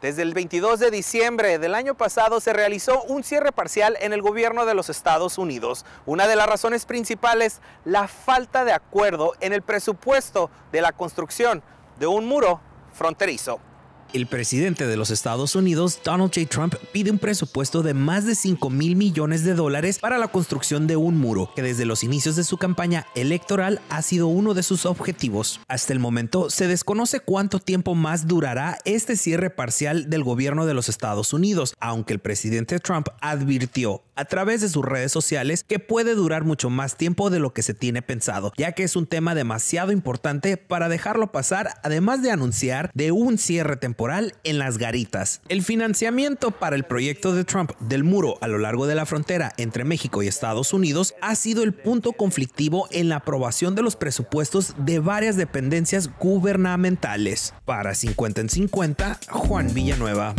Desde el 22 de diciembre del año pasado se realizó un cierre parcial en el gobierno de los Estados Unidos. Una de las razones principales, la falta de acuerdo en el presupuesto de la construcción de un muro fronterizo. El presidente de los Estados Unidos, Donald J. Trump, pide un presupuesto de más de 5 mil millones de dólares para la construcción de un muro, que desde los inicios de su campaña electoral ha sido uno de sus objetivos. Hasta el momento, se desconoce cuánto tiempo más durará este cierre parcial del gobierno de los Estados Unidos, aunque el presidente Trump advirtió a través de sus redes sociales que puede durar mucho más tiempo de lo que se tiene pensado, ya que es un tema demasiado importante para dejarlo pasar, además de anunciar de un cierre temporal en las garitas. El financiamiento para el proyecto de Trump del muro a lo largo de la frontera entre México y Estados Unidos ha sido el punto conflictivo en la aprobación de los presupuestos de varias dependencias gubernamentales. Para 50 en 50, Juan Villanueva.